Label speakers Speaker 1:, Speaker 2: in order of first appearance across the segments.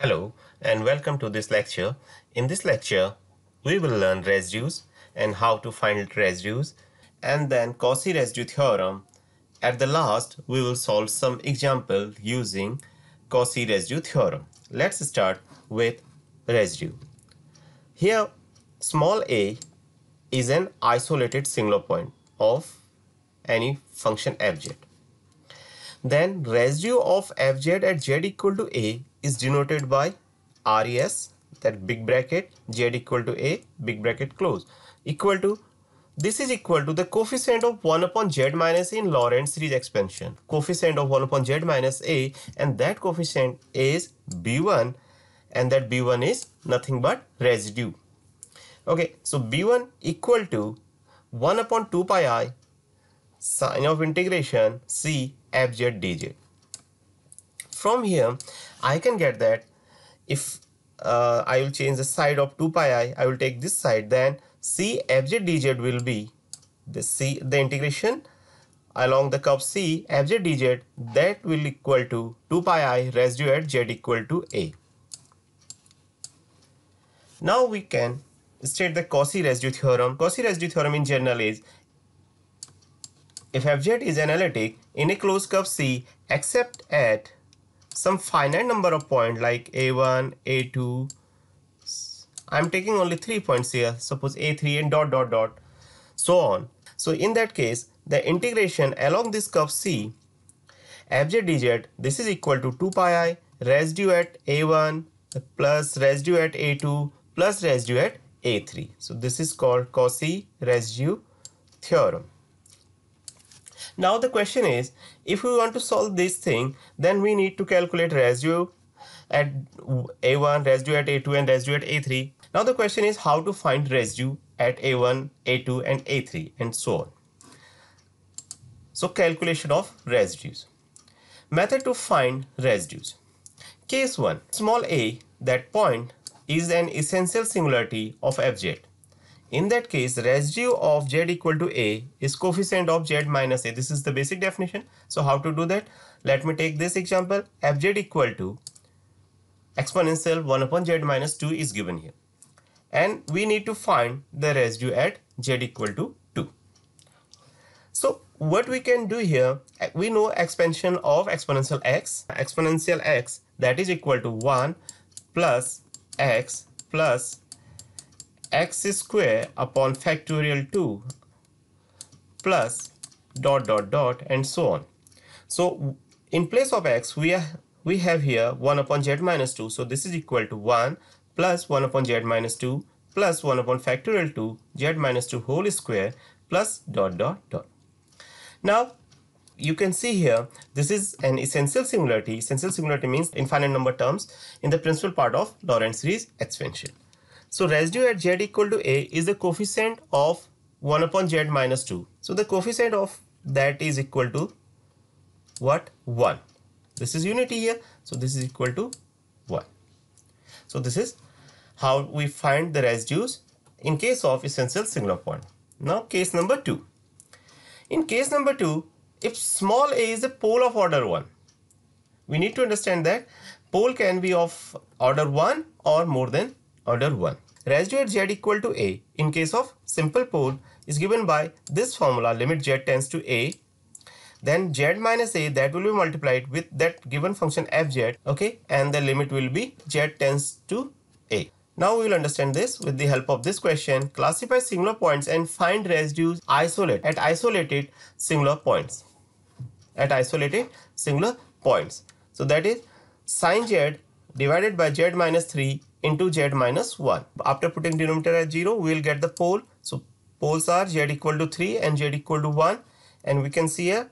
Speaker 1: Hello and welcome to this lecture. In this lecture, we will learn residues and how to find residues and then Cauchy residue theorem. At the last, we will solve some example using Cauchy residue theorem. Let's start with residue. Here, small a is an isolated singular point of any function fz. Then residue of fz at z equal to a is denoted by res that big bracket z equal to a big bracket close equal to this is equal to the coefficient of 1 upon z minus a in Laurent series expansion. Coefficient of 1 upon z minus a and that coefficient is b1 and that b1 is nothing but residue. Okay so b1 equal to 1 upon 2 pi i sign of integration c dz from here I can get that if uh, I will change the side of 2 pi i, I will take this side then c dz will be the c the integration along the curve c fz dz that will equal to 2 pi i residue at z equal to a. Now we can state the Cauchy residue theorem. Cauchy residue theorem in general is if fz is analytic in a closed curve c except at some finite number of points like a1 a2 i'm taking only three points here suppose a3 and dot dot dot so on. So in that case the integration along this curve c fz dz this is equal to 2 pi i residue at a1 plus residue at a2 plus residue at a3 so this is called Cauchy residue theorem now the question is, if we want to solve this thing, then we need to calculate residue at A1, residue at A2 and residue at A3. Now the question is how to find residue at A1, A2 and A3 and so on. So calculation of residues. Method to find residues. Case 1. Small a, that point, is an essential singularity of fz. In that case, residue of z equal to a is coefficient of z minus a. This is the basic definition. So how to do that? Let me take this example. fz equal to exponential 1 upon z minus 2 is given here. And we need to find the residue at z equal to 2. So what we can do here, we know expansion of exponential x, exponential x that is equal to 1 plus x plus x square upon factorial 2 plus dot dot dot and so on. So in place of x we are we have here 1 upon z minus 2 so this is equal to 1 plus 1 upon z minus 2 plus 1 upon factorial 2 z minus 2 whole square plus dot dot dot. Now you can see here this is an essential singularity. Essential singularity means infinite number terms in the principal part of Laurent series expansion. So residue at z equal to a is the coefficient of 1 upon z minus 2. So the coefficient of that is equal to what? 1. This is unity here. So this is equal to 1. So this is how we find the residues in case of essential singular point. Now case number 2. In case number 2, if small a is a pole of order 1, we need to understand that pole can be of order 1 or more than order 1. Residue at z equal to a in case of simple pole is given by this formula limit z tends to a then z minus a that will be multiplied with that given function fz okay and the limit will be z tends to a. Now we will understand this with the help of this question. Classify singular points and find residues isolate at isolated singular points. At isolated singular points. So that is sine z divided by z minus 3 into z minus 1. After putting denominator at 0, we will get the pole. So poles are z equal to 3 and z equal to 1 and we can see here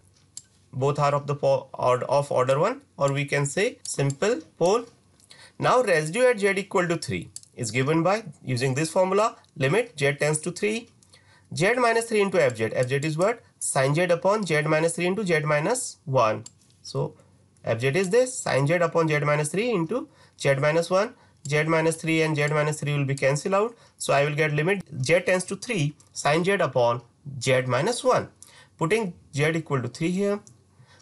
Speaker 1: both are of the of order 1 or we can say simple pole. Now residue at z equal to 3 is given by using this formula limit z tends to 3 z minus 3 into fz. fz is what? Sin z upon z minus 3 into z minus 1. So fz is this sin z upon z minus 3 into z minus 1 z minus 3 and z minus 3 will be cancelled out. So I will get limit z tends to 3 sine z upon z minus 1. Putting z equal to 3 here,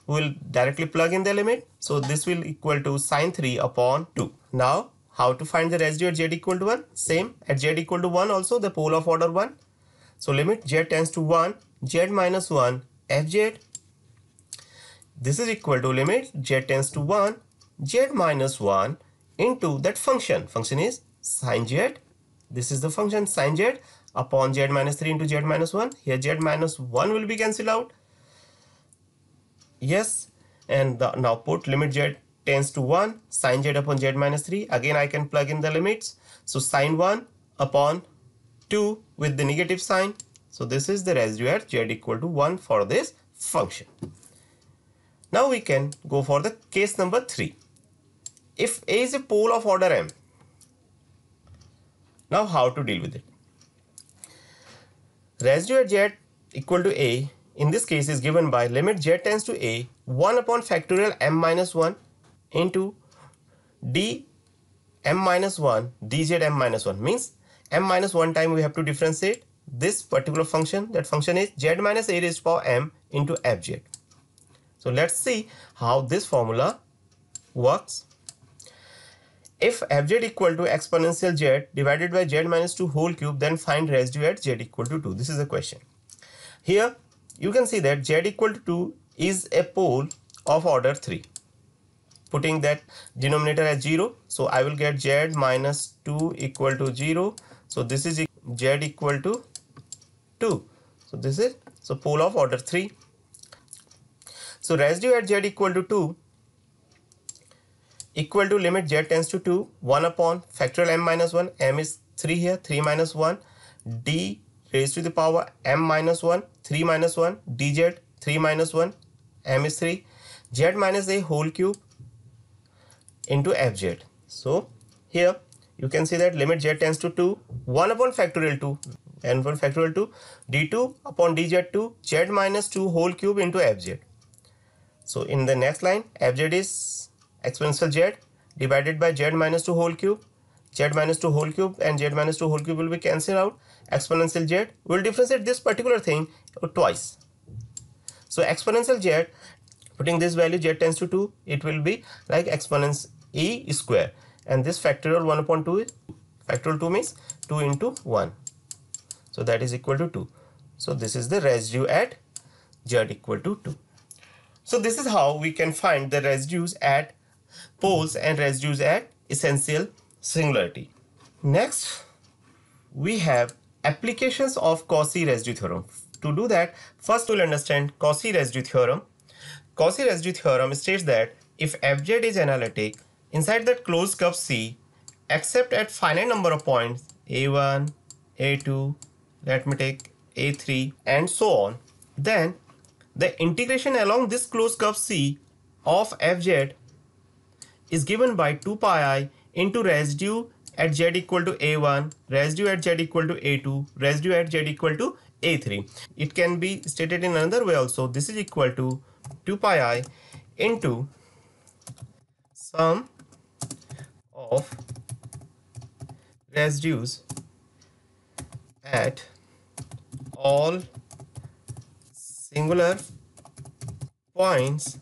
Speaker 1: we will directly plug in the limit. So this will equal to sine 3 upon 2. Now, how to find the residue at z equal to 1? Same, at z equal to 1 also the pole of order 1. So limit z tends to 1, z minus 1, fz. This is equal to limit z tends to 1, z minus 1 into that function. Function is sine z. This is the function sine z upon z minus 3 into z minus 1. Here z minus 1 will be cancelled out. Yes, and the, now put limit z tends to 1 sine z upon z minus 3 again I can plug in the limits so sine 1 upon 2 with the negative sign so this is the residue at z equal to 1 for this function now we can go for the case number 3 if a is a pole of order m. Now how to deal with it? Residue at z equal to a in this case is given by limit z tends to a 1 upon factorial m minus 1 into d m minus 1 dz m minus 1 means m minus 1 time we have to differentiate this particular function. That function is z minus a raised to power m into fz so let's see how this formula works if fz equal to exponential z divided by z minus 2 whole cube then find residue at z equal to 2 this is the question. Here you can see that z equal to 2 is a pole of order 3 putting that denominator as 0 so I will get z minus 2 equal to 0 so this is z equal to 2 so this is so pole of order 3 so residue at z equal to 2 equal to limit z tends to 2 1 upon factorial m minus 1 m is 3 here 3 minus 1 d raised to the power m minus 1 3 minus 1 dz 3 minus 1 m is 3 z minus a whole cube into fz. So here you can see that limit z tends to 2 1 upon factorial 2 n upon factorial 2 d2 upon dz2 z minus 2 whole cube into fz. So in the next line fz is exponential z divided by z minus 2 whole cube. Z minus 2 whole cube and z minus 2 whole cube will be cancelled out. Exponential z will differentiate this particular thing twice. So exponential z putting this value z tends to 2 it will be like exponents e square. And this factorial 1 upon 2 is factorial 2 means 2 into 1 so that is equal to 2 so this is the residue at z equal to 2 so this is how we can find the residues at poles and residues at essential singularity. Next we have applications of Cauchy residue theorem. To do that first we'll understand Cauchy residue theorem. Cauchy residue theorem states that if fz is analytic inside that closed curve C except at finite number of points a1, a2, let me take a3 and so on then the integration along this closed curve C of fz is given by 2 pi i into residue at z equal to a1, residue at z equal to a2, residue at z equal to a3. It can be stated in another way also. This is equal to 2 pi i into sum of residues at all singular points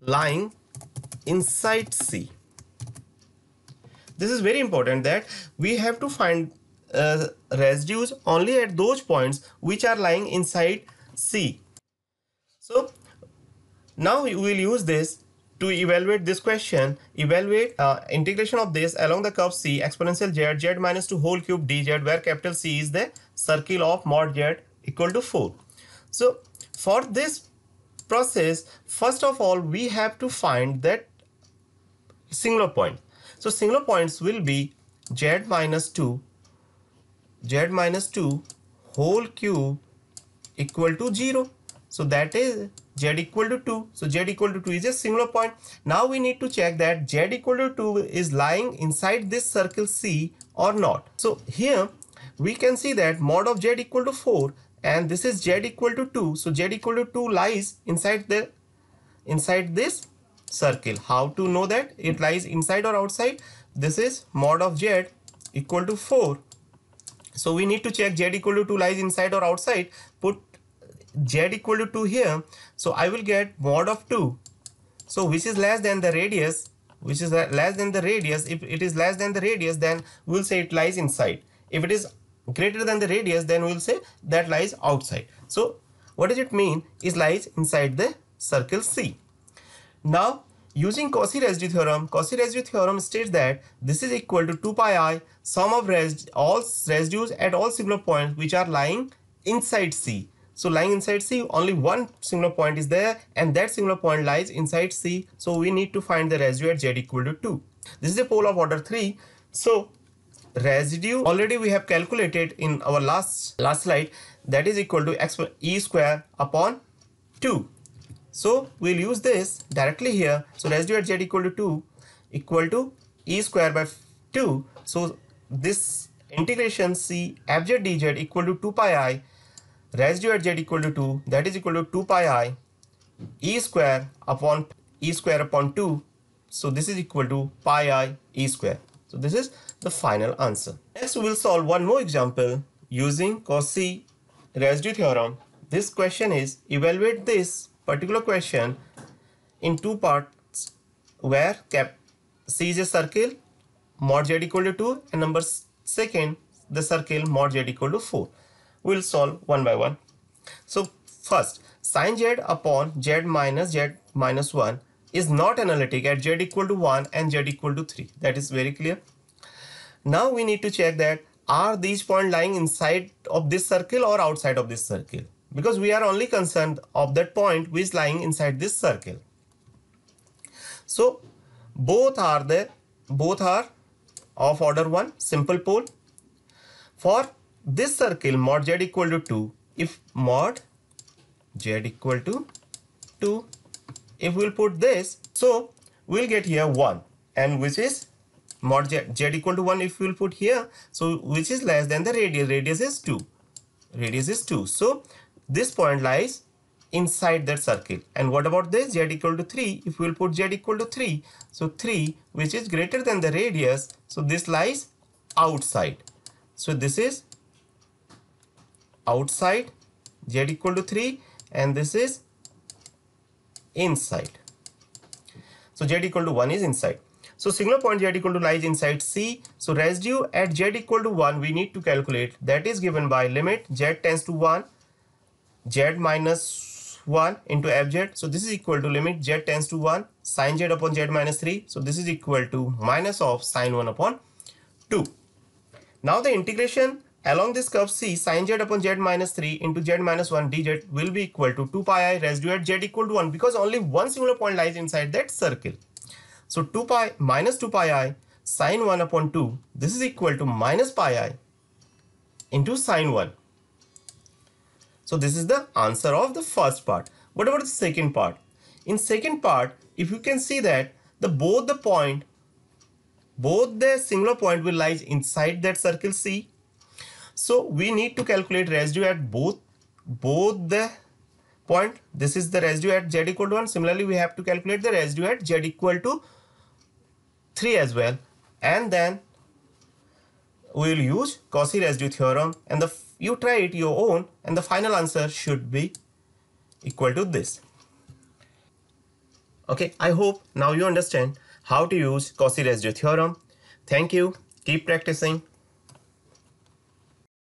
Speaker 1: lying inside C. This is very important that we have to find uh, residues only at those points which are lying inside C. So now we will use this to evaluate this question, evaluate uh, integration of this along the curve C exponential z, z minus 2 whole cube dz where capital C is the circle of mod z equal to 4. So for this process, first of all, we have to find that singular point. So singular points will be z minus 2, z minus 2 whole cube equal to 0. So that is z equal to 2. So z equal to 2 is a singular point. Now we need to check that z equal to 2 is lying inside this circle C or not. So here we can see that mod of z equal to 4 and this is z equal to 2. So z equal to 2 lies inside the inside this circle. How to know that it lies inside or outside? This is mod of z equal to 4. So we need to check z equal to 2 lies inside or outside. Put z equal to 2 here so I will get mod of 2 so which is less than the radius which is less than the radius if it is less than the radius then we'll say it lies inside if it is greater than the radius then we'll say that lies outside so what does it mean It lies inside the circle c now using Cauchy residue theorem Cauchy residue theorem states that this is equal to 2 pi i sum of res all residues at all singular points which are lying inside c so lying inside C, only one singular point is there and that singular point lies inside C. So we need to find the residue at Z equal to 2. This is a pole of order 3. So residue already we have calculated in our last last slide that is equal to x e square upon 2. So we'll use this directly here. So residue at Z equal to 2 equal to e square by 2. So this integration C fz dz equal to 2 pi i residue at z equal to 2 that is equal to 2 pi i e square upon e square upon 2 so this is equal to pi i e square so this is the final answer next we will solve one more example using Cauchy residue theorem this question is evaluate this particular question in two parts where cap c is a circle mod z equal to 2 and number second the circle mod z equal to 4 we'll solve one by one. So first, sine z upon z minus z minus 1 is not analytic at z equal to 1 and z equal to 3. That is very clear. Now we need to check that are these points lying inside of this circle or outside of this circle? Because we are only concerned of that point which is lying inside this circle. So both are there, both are of order 1 simple pole. For this circle mod z equal to 2 if mod z equal to 2 if we'll put this so we'll get here 1 and which is mod z, z equal to 1 if we'll put here. So which is less than the radius radius is 2 radius is 2 so this point lies inside that circle. And what about this? Z equal to 3 if we'll put z equal to 3 so 3 which is greater than the radius so this lies outside. So this is outside z equal to 3 and this is inside. So z equal to 1 is inside. So singular point z equal to lies inside c. So residue at z equal to 1 we need to calculate. That is given by limit z tends to 1 z minus 1 into fz so this is equal to limit z tends to 1 sine z upon z minus 3 so this is equal to minus of sine 1 upon 2 now the integration Along this curve C, sin z upon z minus 3 into z minus 1 dz will be equal to 2 pi i residue at z equal to 1 because only one singular point lies inside that circle. So 2 pi minus 2 pi i sine 1 upon 2, this is equal to minus pi i into sine 1. So this is the answer of the first part. What about the second part? In second part, if you can see that the both the point, both the singular point will lie inside that circle C so we need to calculate residue at both both the point. This is the residue at z equal to 1. Similarly, we have to calculate the residue at z equal to 3 as well. And then we will use Cauchy residue theorem and the you try it your own and the final answer should be equal to this. Okay, I hope now you understand how to use Cauchy residue theorem. Thank you. Keep practicing.